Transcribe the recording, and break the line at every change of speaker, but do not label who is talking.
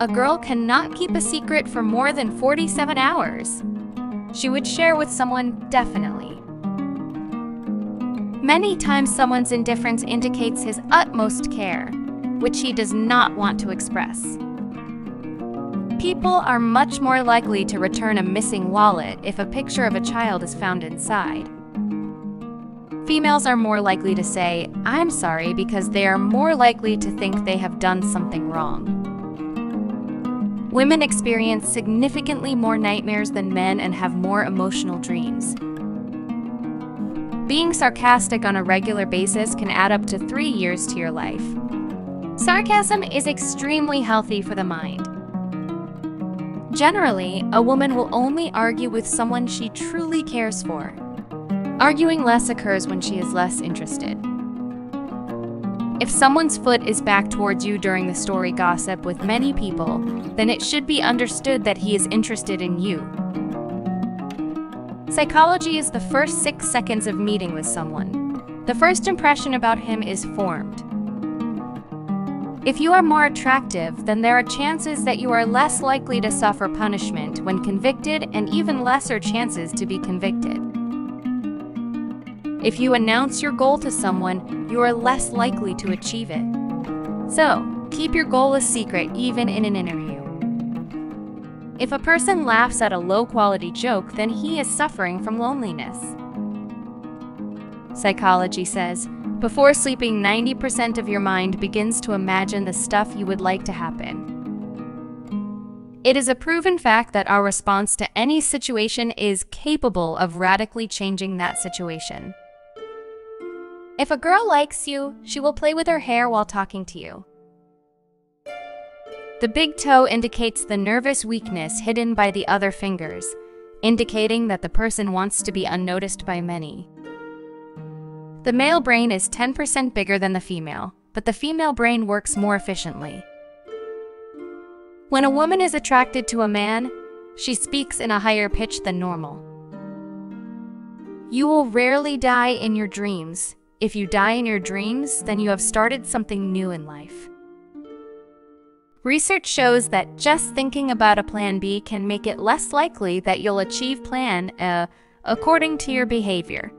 a girl cannot keep a secret for more than 47 hours. She would share with someone definitely. Many times someone's indifference indicates his utmost care, which he does not want to express. People are much more likely to return a missing wallet if a picture of a child is found inside. Females are more likely to say, I'm sorry, because they are more likely to think they have done something wrong. Women experience significantly more nightmares than men and have more emotional dreams. Being sarcastic on a regular basis can add up to three years to your life. Sarcasm is extremely healthy for the mind. Generally, a woman will only argue with someone she truly cares for. Arguing less occurs when she is less interested. If someone's foot is back towards you during the story gossip with many people, then it should be understood that he is interested in you. Psychology is the first six seconds of meeting with someone. The first impression about him is formed. If you are more attractive, then there are chances that you are less likely to suffer punishment when convicted and even lesser chances to be convicted. If you announce your goal to someone, you are less likely to achieve it. So, keep your goal a secret even in an interview. If a person laughs at a low quality joke, then he is suffering from loneliness. Psychology says, before sleeping, 90% of your mind begins to imagine the stuff you would like to happen. It is a proven fact that our response to any situation is capable of radically changing that situation. If a girl likes you, she will play with her hair while talking to you. The big toe indicates the nervous weakness hidden by the other fingers, indicating that the person wants to be unnoticed by many. The male brain is 10% bigger than the female, but the female brain works more efficiently. When a woman is attracted to a man, she speaks in a higher pitch than normal. You will rarely die in your dreams. If you die in your dreams, then you have started something new in life. Research shows that just thinking about a plan B can make it less likely that you'll achieve plan A according to your behavior.